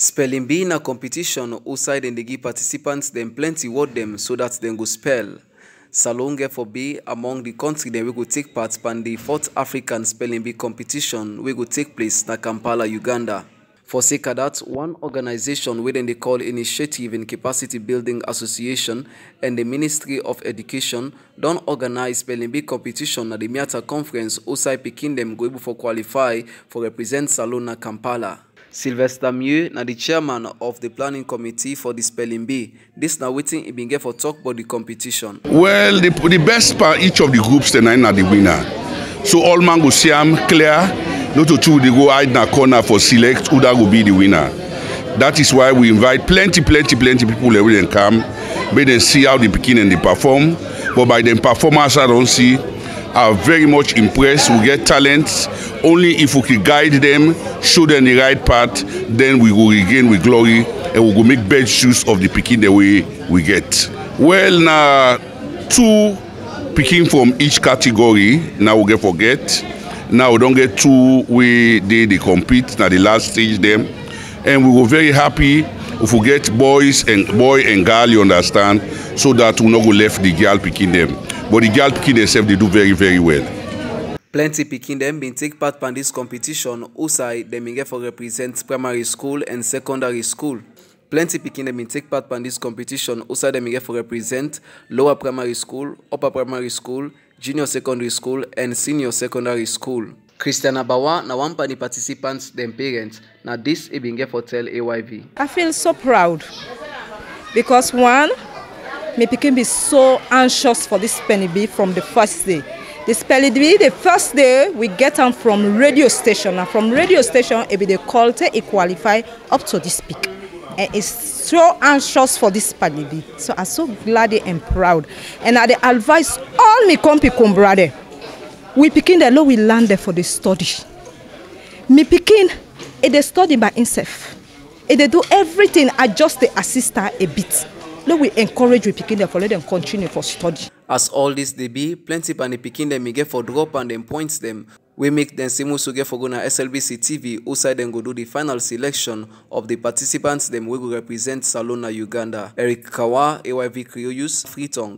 Spelling bee na competition outside dem dey give participants dem plenty word them so dat dem go spell. Salone get for be among the country dem wey go take part pan the fourth African spelling bee competition wey go take place na Kampala, Uganda. For sake of dat, one organisation within the call Initiative in Capacity Building Association and the Ministry of Education don't organise spelling bee competition at the Miatta conference outside pikin dem go able for qualify for represent Salone na Kampala. Sylvester Mieux na di chairman of di planning committee for di spelling bee. Dis na wetin e bin get for talk about di competition. Well, the, the best part each of the groups then na the winner. So all man go clear. No to two they go hide in a corner for select who that will be the winner. That is why we invite plenty, plenty, plenty people every then come. Make them see how the pikin and they perform. But by them performance I don't see are very much impressed. We get talents. Only if we can guide them, show them the right path, then we will regain with glory and we will make best use of the picking the way we get. Well, now two picking from each category. Now we get forget. Now we don't get two we they, they compete. Now the last stage them, and we were very happy if we get boys and boy and girl. You understand, so that we not go left the girl picking them. But the girl picking themselves, they do very, very well. Plenty pikin dem bin take part pan dis competition outside dem get for represent primary school and secondary school. Plenty pikin dem bin take part pan dis competition outside dem get for represent lower primary school, upper primary school, junior secondary school and senior secondary school. Christian Abawa na one participants dem parents na dis e get for tell AYV. I feel so proud because one, me pikin be so anxious for this spelling bee from the first day. The bee, the first day we get am from radio station and from radio station e be dey call till e qualify up to this peak. And it's so anxious for this bee. So I'm so glad and proud. And I advise all me compi brother. We pikin dem no we land there for the study. Me pikin e dey study by himself. E dey do everything, I just dey assist her a bit. No we encourage we pikin dem for let dem continue for study. As all this dey be, plenty pan di pikin dem e get for drop and then points them. We make them say most get for go na SLBC TV outside dem go do di final selection of the participants dem we go represent Salona Uganda. Eric Kawa, AYV Creoyus, Freetown.